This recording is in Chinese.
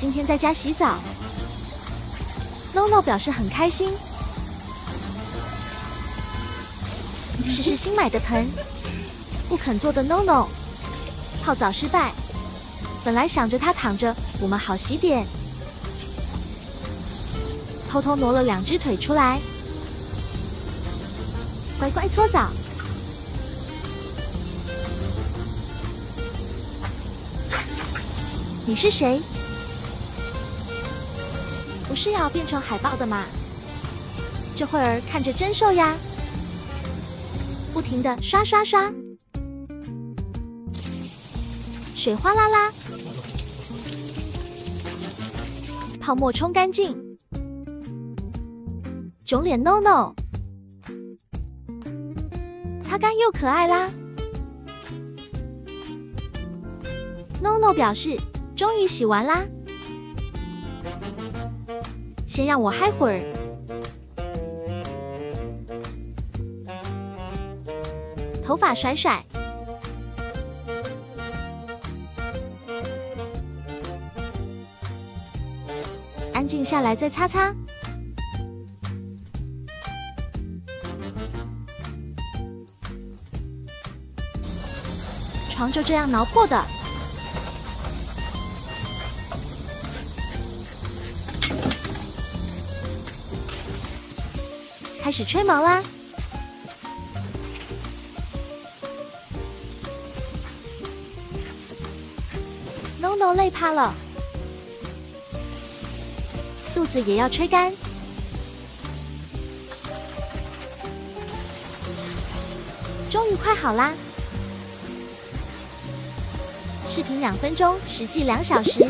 今天在家洗澡。NONO 表示很开心。试试新买的盆，不肯做的 NONO，泡澡失败。本来想着他躺着，我们好洗点，偷偷挪了两只腿出来，乖乖搓澡。你是谁？不是要变成海豹的吗？这会儿看着真瘦呀！不停的刷刷刷，水哗啦啦，泡沫冲干净，肿脸 no no，擦干又可爱啦。no no 表示终于洗完啦，先让我嗨会儿。头发甩甩，安静下来再擦擦。床就这样挠破的，开始吹毛啦！NONO 累趴了，肚子也要吹干。终于快好啦！视频两分钟，实际两小时。